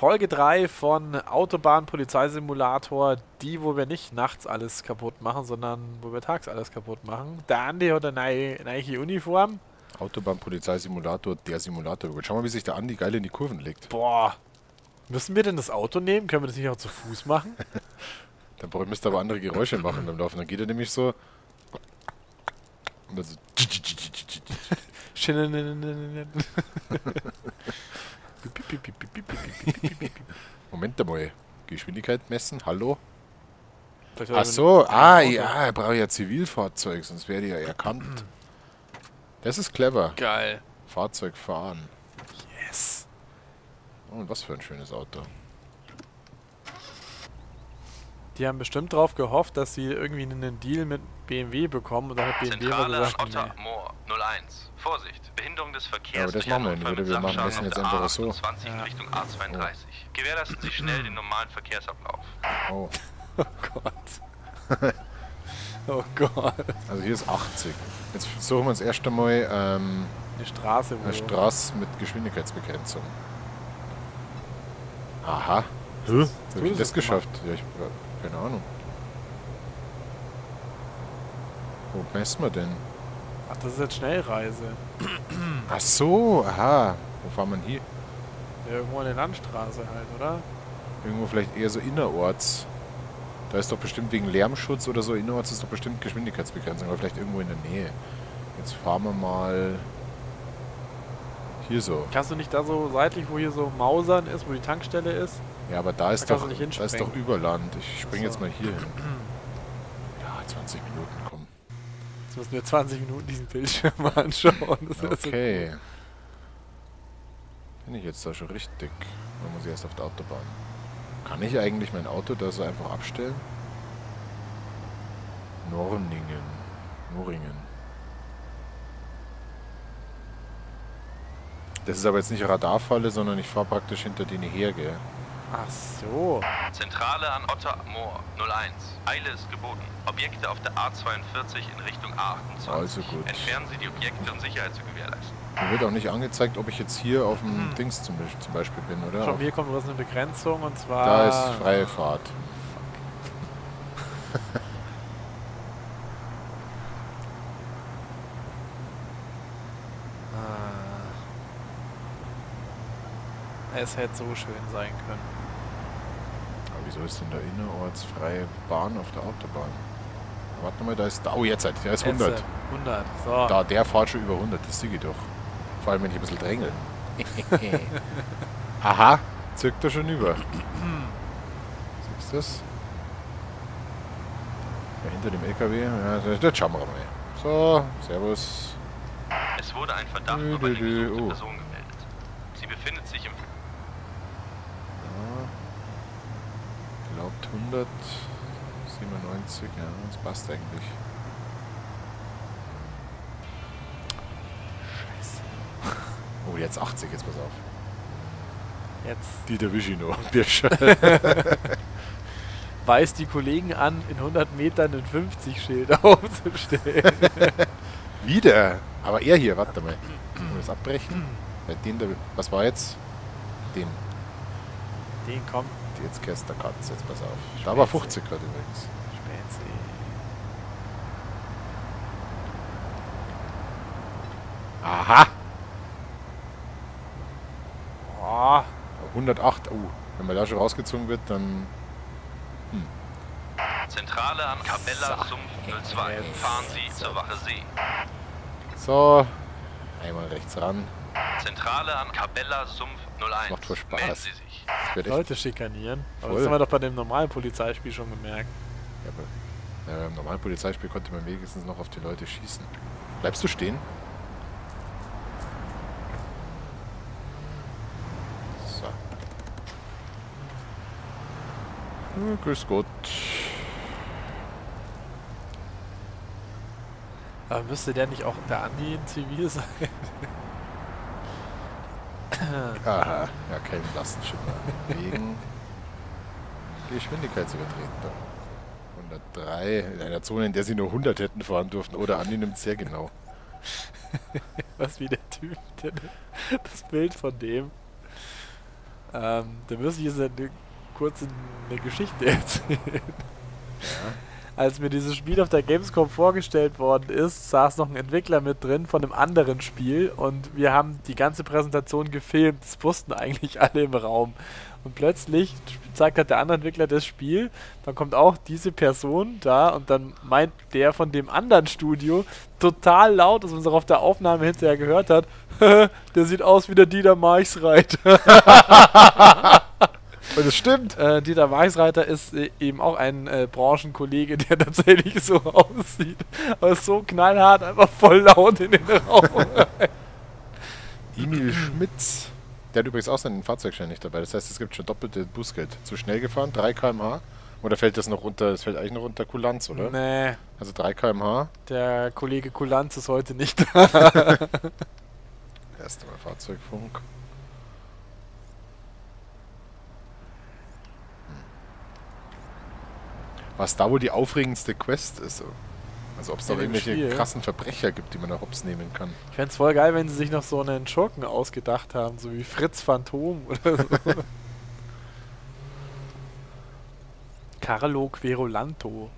Folge 3 von Autobahn Polizeisimulator, die, wo wir nicht nachts alles kaputt machen, sondern wo wir tags alles kaputt machen. Der Andi hat eine neue, Uniform. Autobahn Polizeisimulator, der Simulator. Schau mal, wie sich der Andi geil in die Kurven legt. Boah. Müssen wir denn das Auto nehmen? Können wir das nicht auch zu Fuß machen? Dann müsst ihr aber andere Geräusche machen beim Laufen. Dann geht er nämlich so. Und dann so. Moment einmal. Geschwindigkeit messen, hallo? Ach so, ah ja, er braucht ja Zivilfahrzeug, sonst wäre die ja erkannt. Das ist clever. Geil. Fahrzeug fahren. Yes. Und was für ein schönes Auto. Die haben bestimmt darauf gehofft, dass sie irgendwie einen Deal mit BMW bekommen dann hat BMW Zentrale gesagt, Otter nee. Moor 01. Vorsicht, des Verkehrs. Ja, aber das machen wir nicht, oder? Wir machen das jetzt einfach so. A28 in Ja. Richtung A32. Gewährleisten Sie schnell den normalen Verkehrsablauf. Oh, Oh Gott. oh Gott. also hier ist 80. Jetzt versuchen wir uns erst einmal ähm, Eine Straße, eine Straße mit Geschwindigkeitsbegrenzung. Aha. Hä? Wie ich das das geschafft? Ja, ich keine Ahnung. Wo messen wir denn? Ach, das ist jetzt Schnellreise. Ach so, aha. Wo fahren wir denn hier? Ja, irgendwo eine Landstraße halt, oder? Irgendwo vielleicht eher so innerorts. Da ist doch bestimmt wegen Lärmschutz oder so, innerorts ist doch bestimmt Geschwindigkeitsbegrenzung, aber vielleicht irgendwo in der Nähe. Jetzt fahren wir mal hier so. Kannst du nicht da so seitlich, wo hier so Mausern ist, wo die Tankstelle ist? Ja, aber da ist kannst doch da ist doch. Überland. Ich springe so. jetzt mal hier hin. Ja, 20 Minuten. Jetzt müssen wir 20 Minuten diesen Bildschirm anschauen. Das Okay. Bin ich jetzt da schon richtig? Dann muss ich erst auf der Autobahn. Kann ich eigentlich mein Auto da so einfach abstellen? Norningen. Norringen. Das ist aber jetzt nicht Radarfalle, sondern ich fahre praktisch hinter denen her, gell? Ach so. Zentrale an Otter Moor 01. Eile ist geboten. Objekte auf der A42 in Richtung A28. Also gut. Entfernen Sie die Objekte, um Sicherheit zu gewährleisten. Mir wird auch nicht angezeigt, ob ich jetzt hier auf dem Dings zum, Beispiel- zum Beispiel bin, oder? Schon hier kommt was eine Begrenzung und zwar. Da ist freie Fahrt. Ah. Es hätte so schön sein können. Wieso ist denn da innerorts freie Bahn auf der Autobahn? Warte mal, da ist. Oh, jetzt, halt, der ist 100. Jetzt, äh, 100. So. Da, der fährt schon über 100, das sehe ich doch. Vor allem, wenn ich ein bisschen drängel. Aha, zirkt er schon über. Siehst du das? Ja, hinter dem LKW. Ja, das, schauen wir mal. So, Servus. Es wurde ein Verdacht auf eine gesuchte oh. Person gemeldet. Sie befindet sich im Ja. Glaubt 197, ja, das passt eigentlich. Scheiße. Oh, jetzt 80, jetzt pass auf. Jetzt Die der Vigino. Wir weist die Kollegen an, in 100 Metern ein 50-Schild aufzustellen. Wieder. Aber er hier, warte mal. Wir das abbrechen? Den da, was war jetzt? Den. Den kommt Jetzt kennst der Katz, jetzt pass auf. Da war Spätzle. 50 gerade übrigens. Spätzi. Aha! Oh, 108. Oh, wenn man da schon rausgezogen wird, dann. Zentrale an Cabella So. Sumpf 02. Jetzt. Fahren Sie zur Wache See. So. Einmal rechts ran. Zentrale an Cabella Sumpf 01. Macht voll Spaß. Melden Sie sich. Leute schikanieren. Aber Voll. das haben wir doch bei dem normalen Polizeispiel schon gemerkt. Ja, aber, ja, Im normalen Polizeispiel konnte man wenigstens noch auf die Leute schießen. Bleibst du stehen? So. Ja, grüß Gott. Aber müsste der nicht auch der Andi in Zivil sein? Aha, ja, kein Lastenschimmer. Wegen Geschwindigkeitsübertretung. 103 in einer Zone, in der sie nur 100 hätten fahren dürfen. Oder Andi nimmt sehr genau. Was wie der Typ, der das Bild von dem. Ähm, da muss ich jetzt eine kurze eine Geschichte erzählen. Ja. Als mir dieses Spiel auf der Gamescom vorgestellt worden ist, saß noch ein Entwickler mit drin von einem anderen Spiel und wir haben die ganze Präsentation gefilmt. Das wussten eigentlich alle im Raum. Und plötzlich zeigt halt der andere Entwickler das Spiel, dann kommt auch diese Person da und dann meint der von dem anderen Studio total laut, dass man es auch auf der Aufnahme hinterher gehört hat, der sieht aus wie der Dieter Marchsreiter. Und das stimmt. Äh, Dieter Marchsreiter ist äh, eben auch ein äh, Branchenkollege, der tatsächlich so aussieht. Aber so knallhart, einfach voll laut in den Raum. Emil Schmitz. Der hat übrigens auch seinen Fahrzeugschein nicht dabei. Das heißt, es gibt schon doppelte Bußgeld. Zu schnell gefahren, 3 km/h. Oder fällt das noch runter? Das fällt eigentlich noch unter Kulanz, oder? Nee. Also 3 km/h. Der Kollege Kulanz ist heute nicht da. Erst einmal Fahrzeugfunk. Was da wohl die aufregendste Quest ist. Also ob es da irgendwelche Spiel. krassen Verbrecher gibt, die man da hops nehmen kann. Ich fände es voll geil, wenn sie sich noch so einen Schurken ausgedacht haben, so wie Fritz Phantom oder so. Carlo Querolanto.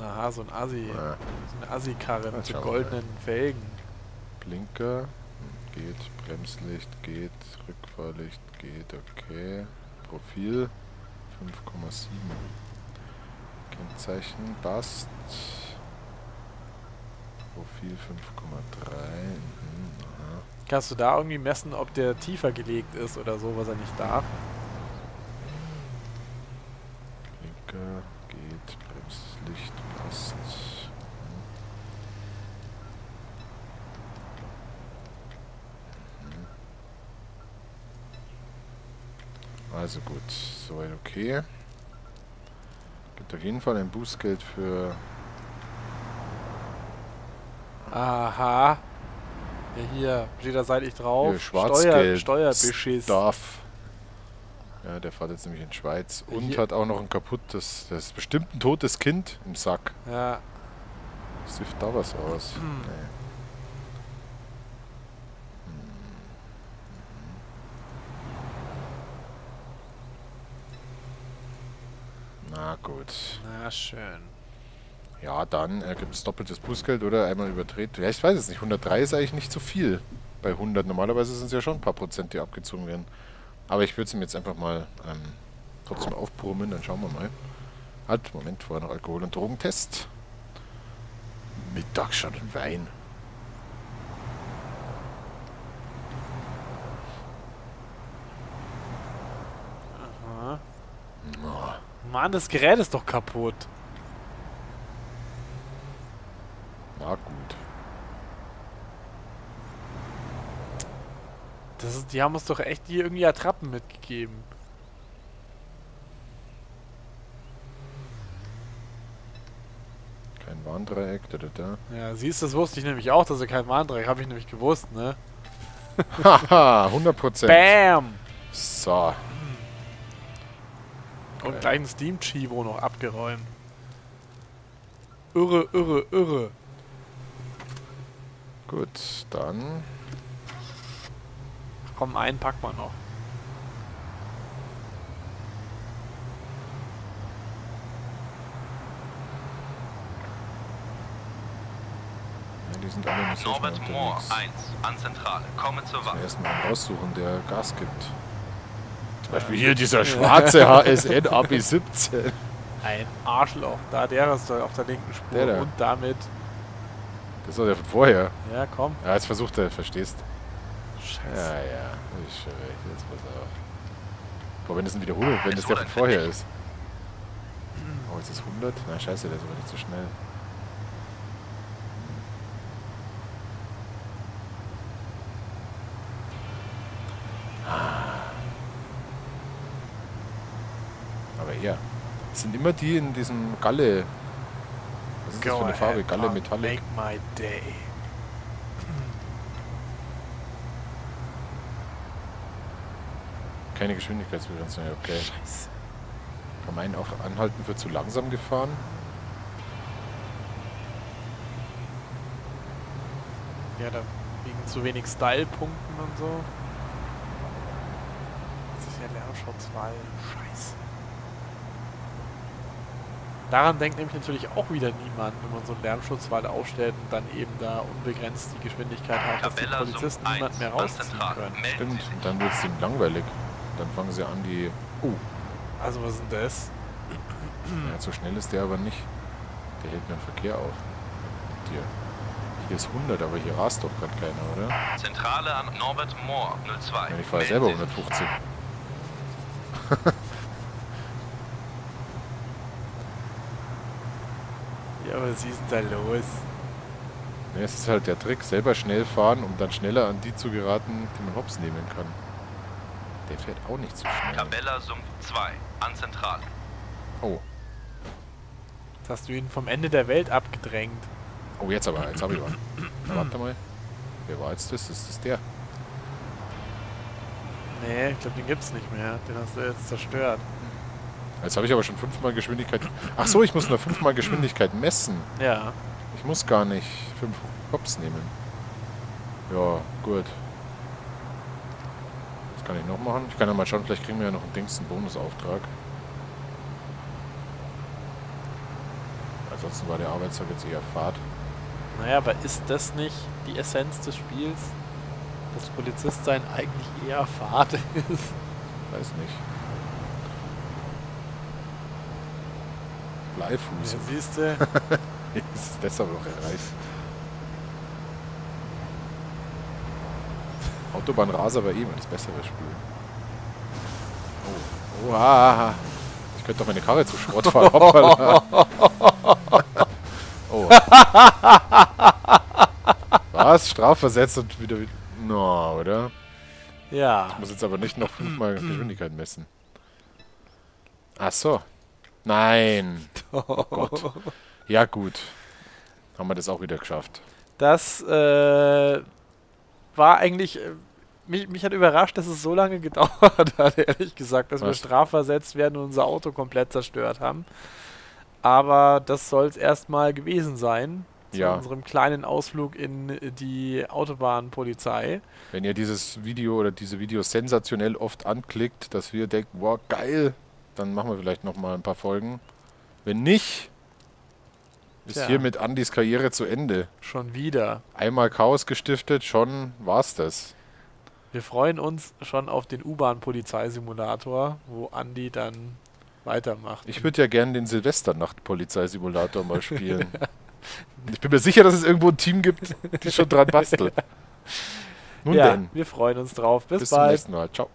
Aha, so ein Assi. Ja. So eine Assi-Karre mit so goldenen Felgen. Blinker, geht, Bremslicht geht, Rückfahrlicht geht, okay. Profil 5,7. Kennzeichen passt. Profil 5,3. Mhm, Kannst du da irgendwie messen, ob der tiefer gelegt ist oder so, was er nicht darf? Blinker geht, Bremslicht passt. Mhm. Also gut, soweit okay. Gibt auf jeden Fall ein Bußgeld für... Aha. Ja, hier steht da seitlich drauf. Hier, Schwarzgeld. Steuer, Steuerbeschiss. Darf. Ja, der fährt jetzt nämlich in Schweiz. Und hier. hat auch noch ein kaputtes, das ist bestimmt ein totes Kind im Sack. Ja. Sifft da was aus? Hm. Nee. Na gut. Na schön. Ja, dann äh, gibt es doppeltes Bußgeld oder einmal überdreht. Ja, ich weiß es nicht. 103 ist eigentlich nicht so viel bei 100. Normalerweise sind es ja schon ein paar Prozent, die abgezogen werden. Aber ich würde es ihm jetzt einfach mal ähm, trotzdem aufbrummen, dann schauen wir mal. Halt, Moment, vorher noch Alkohol- und Drogentest. Mittag schon ein Wein. Mann, das Gerät ist doch kaputt. Na gut. Das ist, die haben uns doch echt die irgendwie Attrappen mitgegeben. Kein Warndreieck, da, da, da. Ja, siehst du, das wusste ich nämlich auch, dass er kein Warndreieck habe ich nämlich gewusst, ne? Haha, 100%. Bam! So. Und gleich ein Steam Chivo noch abgeräumt. Irre, irre, irre. Gut, dann. Ach komm, einen packen wir noch. Die sind alle nicht Norbert Moore, 1, an Zentrale. Komme zur Wahl. Erstmal aussuchen, der Gas gibt. Beispiel hier dieser schwarze HSN AB17. Ein Arschloch. Da der ist auf der linken Spur der da. und damit. Das war der von vorher. Ja, komm. Ja, jetzt versucht er, verstehst. Scheiße. Ja, ja. Ich schwöre, jetzt pass auf. Boah, wenn das ein Wiederholung, wenn das der von vorher ist. Oh, jetzt ist 100. Na, scheiße, der ist aber nicht so schnell. her. Das sind immer die in diesem Galle. Was ist Go das für eine Farbe? Galle Metallic. Make my day. Keine Geschwindigkeitsbegrenzung, okay. Scheiße. Kann man auch anhalten für zu langsam gefahren? Ja, da Wegen zu wenig Style-Punkten und so. Das ist ja Lernschau 2. Scheiße. Daran denkt nämlich natürlich auch wieder niemand, wenn man so einen Lärmschutzwall aufstellt und dann eben da unbegrenzt die Geschwindigkeit hat, dass die Polizisten niemand mehr rausziehen können. Stimmt, und dann wird es ihnen langweilig. Dann fangen sie an, die... Oh. Also was ist denn das? Ja, so schnell ist der aber nicht. Der hält mir den Verkehr auf. Hier. Hier ist 100, aber hier rast doch gerade keiner, oder? Zentrale an Norbert Mohr, 02. Ja, ich fahre selber 150. Ja, was ist denn da los? Ja, es ist halt der Trick, selber schnell fahren, um dann schneller an die zu geraten, die man hops nehmen kann. Der fährt auch nicht so schnell. Tabella Sumpf 2, an Zentrale. Oh. Jetzt hast du ihn vom Ende der Welt abgedrängt. Oh, jetzt aber, jetzt habe ich was. Na, warte mal. Wer war jetzt das? Ist das der? Nee, ich glaube, den gibt's nicht mehr. Den hast du jetzt zerstört. Jetzt habe ich aber schon fünfmal Geschwindigkeit. Ach so, ich muss nur fünfmal Geschwindigkeit messen. Ja. Ich muss gar nicht fünf Hops nehmen. Ja, gut. Was kann ich noch machen? Ich kann ja mal schauen, vielleicht kriegen wir ja noch einen Dings, einen Bonusauftrag. Ansonsten war der Arbeitstag jetzt eher Fahrt. Naja, aber ist das nicht die Essenz des Spiels? Dass Polizist sein eigentlich eher Fahrt ist? Weiß nicht. Bleifuß. Ja, siehst du? das ist deshalb noch erreicht. Autobahnraser war eh immer das bessere Spiel. Oh, oh ah, ah. Ich könnte doch meine Karre zu Schrott fahren. Oh. Was? Strafversetzt und wieder... No, oder? Ja. Ich muss jetzt aber nicht noch fünfmal Geschwindigkeit messen. Ach so. Nein. Oh Gott. Ja, gut. Haben wir das auch wieder geschafft. Das äh, war eigentlich. Äh, mich, mich hat überrascht, dass es so lange gedauert hat, ehrlich gesagt, dass Was? wir strafversetzt werden und unser Auto komplett zerstört haben. Aber das soll es erstmal gewesen sein. Zu Ja. unserem kleinen Ausflug in die Autobahnpolizei. Wenn ihr dieses Video oder diese Videos sensationell oft anklickt, dass wir denken, wow, geil, dann machen wir vielleicht noch mal ein paar Folgen. Wenn nicht, ist Tja. hiermit Andys Karriere zu Ende. Schon wieder. Einmal Chaos gestiftet, schon war's das. Wir freuen uns schon auf den U-Bahn-Polizeisimulator, wo Andi dann weitermacht. Ich würde ja gerne den Silvesternacht-Polizeisimulator mal spielen. Ich bin mir sicher, dass es irgendwo ein Team gibt, die schon dran bastelt. Nun ja, denn, wir freuen uns drauf. Bis, bis zum bald. nächsten Mal. Ciao.